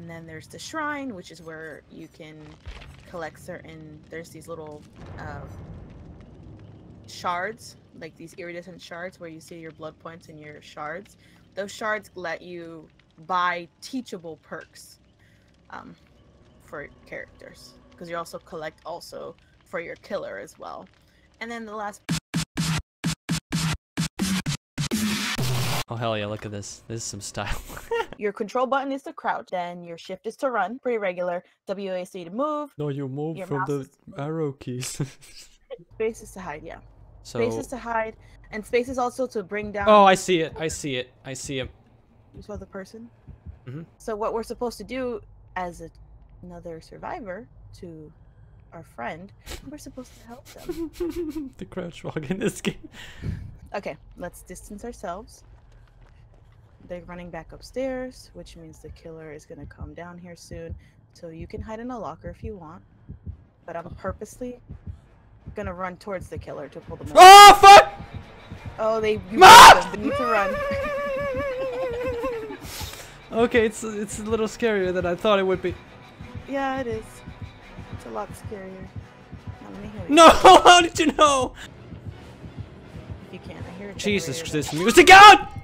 and then there's the shrine, which is where you can collect certain. There's these little uh, shards, like these iridescent shards, where you see your blood points and your shards. Those shards let you buy teachable perks um, for characters, because you also collect also for your killer as well. And then the last Oh hell yeah! Look at this. This is some style. Your control button is to crouch, then your shift is to run, pretty regular. WASD to move, no, you move Your from the is- arrow keys. space is to hide, yeah. so. Space is to hide, and space is also to bring down Oh, I see it. I see it. I see him. you saw the person. Mm -hmm. So what we're supposed to do as a, another survivor to our friend, we're supposed to help them. the crouch walk in this game. okay, let's distance ourselves. They're running back upstairs, which means the killer is gonna come down here soon. So you can hide in a locker if you want, but I'm purposely gonna run towards the killer to pull them. over. Oh ah, fuck! Oh, they you Mom! They need to run. Okay, it's it's a little scarier than I thought it would be. yeah, it is. It's a lot scarier. Now let me hear you. No, how did you know? If you can, I hear Jesus, this music oh, out!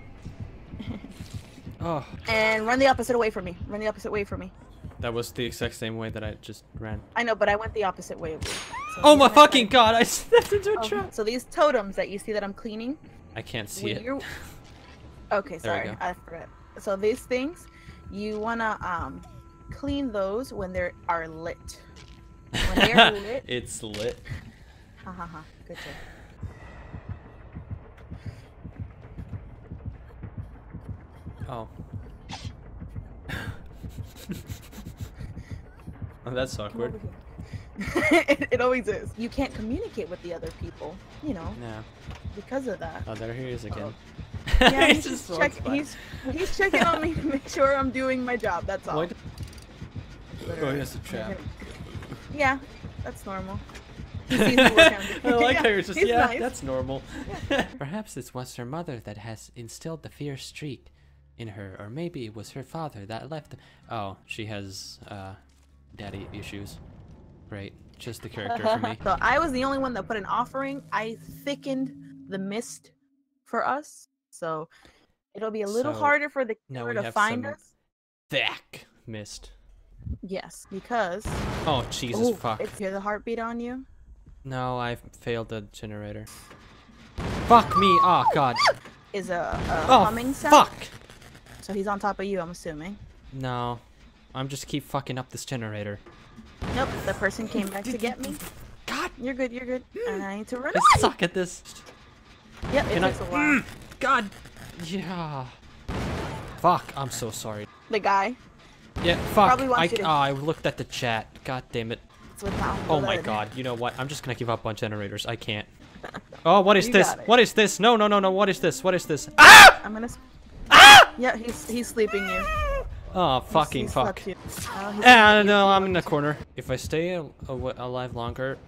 Oh. And run the opposite way from me. Run the opposite way from me. that was the exact same way that I just ran. I know, but I went the opposite way. So Oh my fucking god! I stepped into a Oh, trap. So these totems that you see that I'm cleaning. I can't see it. you're- Okay, sorry. I forgot. So these things, you wanna um clean those when they are lit. When they're lit, it's lit. ha ha ha. Good job. Oh. oh, that's awkward. it, it always is. You can't communicate with the other people, you know, Yeah. because of that. Oh, there he is again. Oh. Yeah, He he's, just just check, he's he's checking on me to make sure I'm doing my job. That's all. What? Oh, Literally. yes, a trap. Yeah, that's normal. He sees me working. I like Yeah, how you're just yeah, nice. that's normal. Perhaps it was her mother that has instilled the fierce streak in her, or maybe it was her father that left. Oh, she has uh, daddy issues. Great, just the character for me. So I was the only one that put an offering. I thickened the mist for us, so it'll be a little So, harder for the killer to find us. Thack mist. Yes, because Oh Jesus oh, fuck! if you hear the heartbeat on you, No, I failed the generator. Fuck me! Oh god! is a, a Oh humming sound. fuck! So he's on top of you, I'm assuming. No, I'm just keep fucking up this generator. Nope, the person came back to get me. God, You're good, you're good. And I need to run. I suck at this. Yep, it Can takes a while. God. Yeah. Fuck, I'm so sorry. The guy. Yeah, fuck. I, to- oh, I looked at the chat. God damn it. It's with Mount Oh my god. You know what? I'm just gonna give up on generators. I can't. Oh, what is You this? What is this? No, no, no, no. What is this? What is this? Ah! I'm gonna. S- Yeah, he's he's sleeping you. Oh, He's- fucking he's fuck. slept you. Oh, he's Ah, sleeping no, I'm in the corner. If I stay al- awa- alive longer.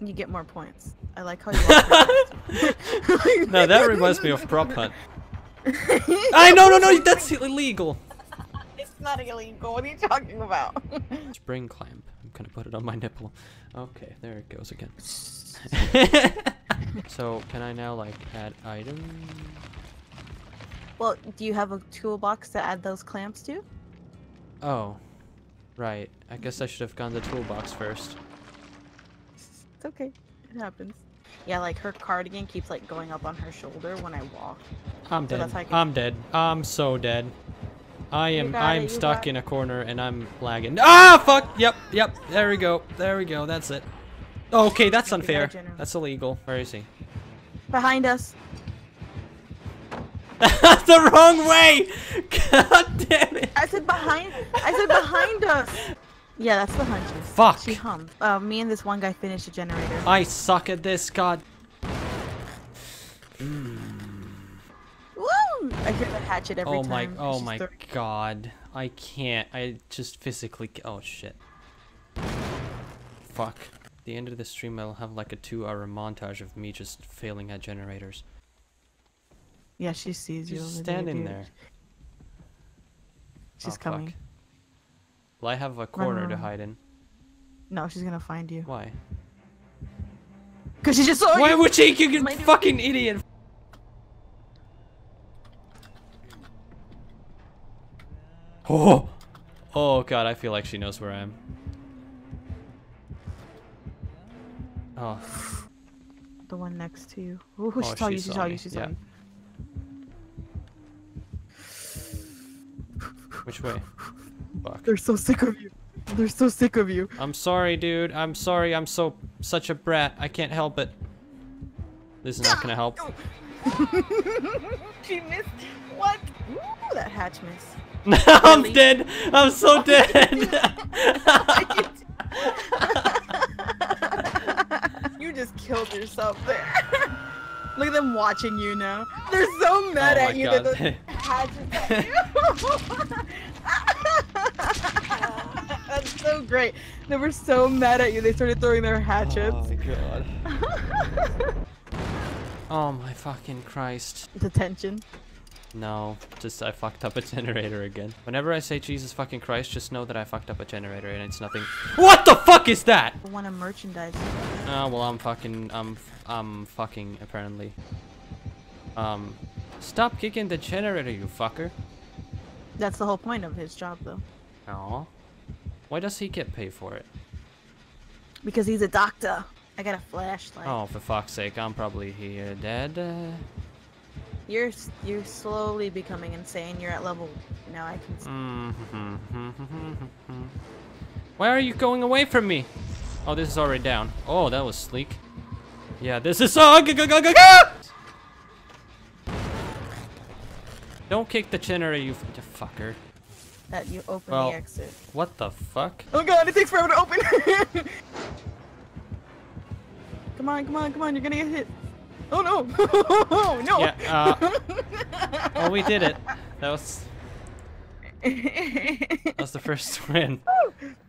You get more points. I like how you. walk No, that reminds me of prop hunt. I no no no that's illegal. It's not illegal. What are you talking about? Spring clamp. I'm gonna put it on my nipple. Okay, there it goes again. so can I now like add item? Well, do you have a toolbox to add those clamps to? Oh, right. I guess I should have gone the toolbox first. It's okay. It happens. Yeah, like her cardigan keeps like going up on her shoulder when I walk. I'm So dead. Can- I'm dead. I'm so dead. I am. I'm it, stuck got in a corner and I'm lagging. Ah, fuck. Yep, yep. There we go. There we go. That's it. Okay, that's You got it, unfair. That's illegal. Where is he? Behind us. That's the wrong way. God damn it. I said behind. I said behind us. Yeah, that's the hunter. Fuck. She hummed. Uh, me and this one guy finished the generator. I suck at this. God. Woo! I hear the hatchet every time. oh time. my. It's Oh my God. I can't. I just physically. Oh shit. Fuck. At the end of the stream, I'll have like a two-hour montage of me just failing at generators. Yeah, she sees you. Just over stand in dude. there. She's Oh, fuck. coming. Well, I have a corner to hide in. No, she's gonna find you. Why? Cause she just saw Why you. would she? You fucking idiot. Oh. Oh god, I feel like she knows where I am. Oh, The one next to you. Ooh, Oh, she saw you. she She saw saw me, you. She saw yeah. you. Which way? Fuck. They're so sick of you. They're so sick of you. I'm sorry, dude. I'm sorry. I'm so such a brat. I can't help it. This is not gonna help. she missed. What? Ooh, that hatch miss. I'm Really? dead. I'm so dead. you just killed yourself there. Look at them watching you now. They're so oh mad Oh at you God. that the hatches at you. Great. They were so mad at you. They started throwing their hatchets. Oh god. Oh my fucking Christ. It's attention. No, just I fucked up a generator again. Whenever I say Jesus fucking Christ, just know that I fucked up a generator and it's nothing. What the fuck is that? I want to merchandise. Oh well, I'm fucking, I'm, I'm fucking apparently. Um, stop kicking the generator, you fucker. That's the whole point of his job, though. Aw. Why does he get paid for it? Because he's a doctor. I got a flashlight. Oh, for fuck's sake, I'm probably here dead. Uh, You're you're slowly becoming insane. You're at level now. I can. s- Mm-hmm. Why are you going away from me? Oh, this is already down. Oh, that was sleek. Yeah, this is so. Don't kick the you, you fucker. That you open Well- the exit. What the fuck? Oh god! It takes forever to open. come on! Come on! Come on! You're gonna get hit. Oh no! Oh no! Yeah, uh, Oh, we did it. That was that was the first win.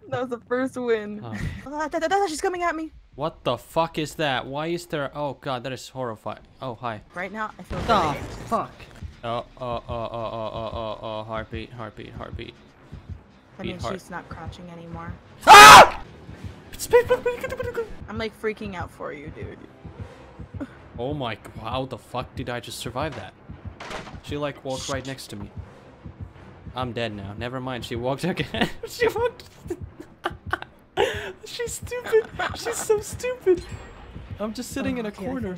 that was the first win. Oh. Ah, da, da, da, she's coming at me. What the fuck is that? Why is there? Oh god, that is horrifying. Oh hi. Right now, I feel Oh fuck. Oh oh oh oh oh oh oh oh heartbeat heartbeat heartbeat. That beat means heart. she's not crouching anymore. Ah! I'm like freaking out for you, dude. Oh my, g- how the fuck did I just survive that? She like walked right next to me. I'm dead now. Never mind, she walked again. she walked. She's stupid. She's so stupid. I'm just sitting in a Okay, corner.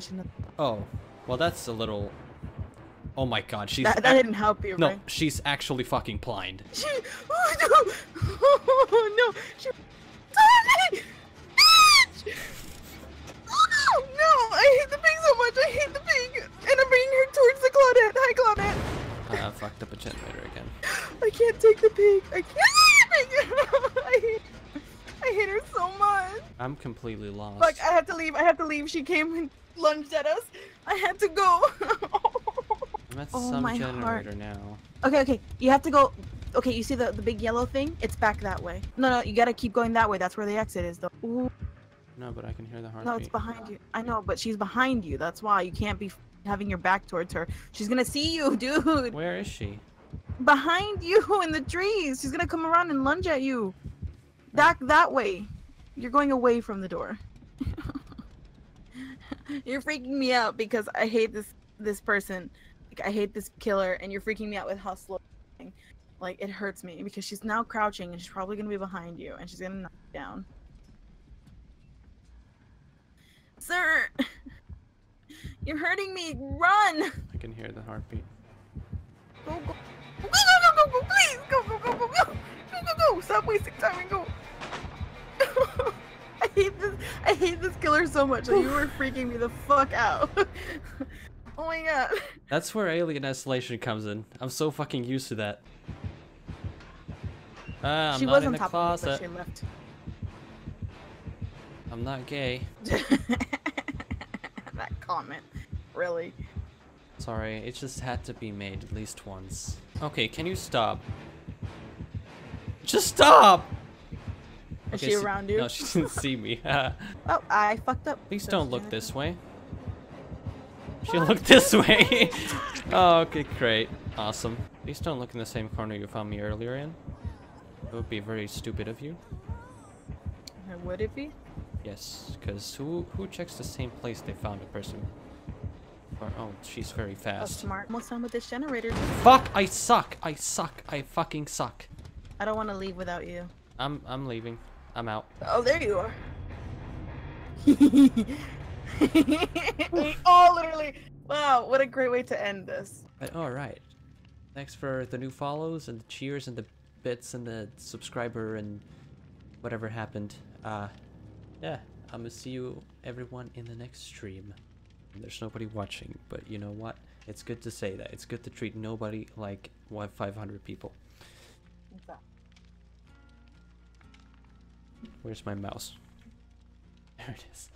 Oh, well that's a little. Oh my god, she's. That, that didn't help you, no, right? she's actually fucking blind. She, oh no! Oh no! She, Tommy! Bitch! Oh no! I hate the pig so much. I hate the pig, and I'm bringing her towards the Claudette. Hi, Claudette. I fucked up a generator again. I can't take the pig. I can't take the pig. I hate. I hate her so much. I'm completely lost. Fuck! I have to leave. I have to leave. She came and lunged at us. I had to go. Oh some my generator heart. now. Okay, okay. You have to go. Okay, you see the the big yellow thing? It's back that way. No, no, you gotta keep going that way. That's where the exit is, though. Ooh, No, but I can hear the heartbeat. no, it's behind you. I know, but she's behind you. That's why you can't be having your back towards her. She's gonna see you, dude. Where is she? Behind you in the trees. She's gonna come around and lunge at you. Oh. Back that way. You're going away from the door. you're freaking me out because I hate this this person. Like I hate this killer, and you're freaking me out with how slow. Like it hurts me because she's now crouching and she's probably gonna be behind you and she's gonna knock you down. Sir, you're hurting me. Run! I can hear the heartbeat. Go go go go go go go! Please go go go go go go go go! Stop wasting time and go. I hate this. I hate this killer so much. Like, you were freaking me the fuck out. oh my god. That's where alien isolation comes in. I'm so fucking used to that. Ah, I'm she not was in on the top closet. of me, but she left. I'm not gay. that comment, really. Sorry, it just had to be made at least once. Okay, can you stop? Just stop! Is Okay, she around you? No, she didn't see me. Oh, I fucked up. Please don't look this way. She looked this way. oh, okay, great. Awesome. Please don't look in the same corner you found me earlier in. It would be very stupid of you. Would it be? Yes, because who who checks the same place they found a person? Or, oh, she's very Oh, fast. smart. Almost done with this generator. Fuck! I suck! I suck! I fucking suck! I don't want to leave without you. I'm I'm leaving. I'm out. Oh, there you are. oh, literally. Wow, what a great way to end this. But all right. Thanks for the new follows and the cheers and the bits and the subscriber and whatever happened. Uh, yeah, I'm gonna see you everyone in the next stream. There's nobody watching, but you know what? It's good to say that. It's good to treat nobody like what 500 people. Where's my mouse? There it is.